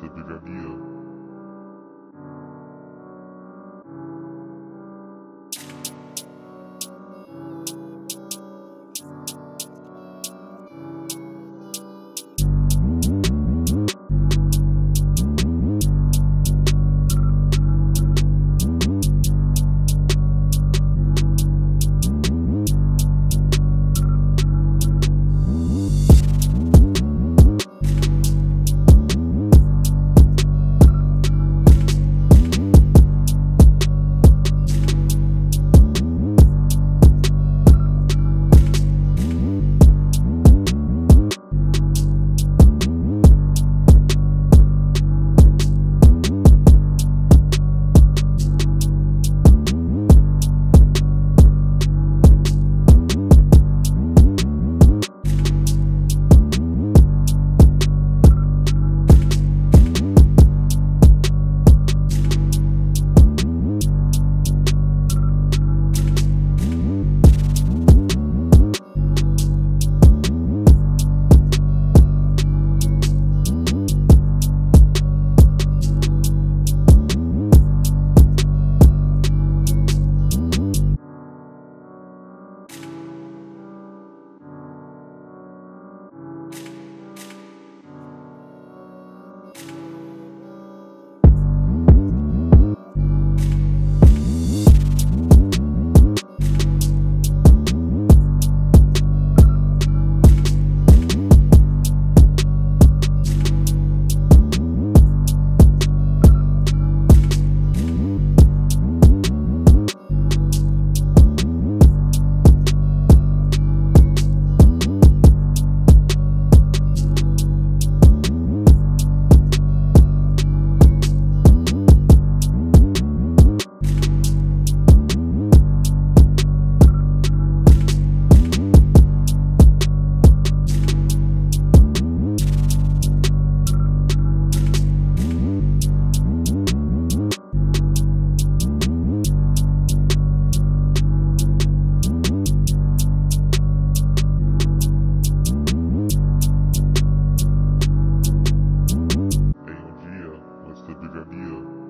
The big idea. you.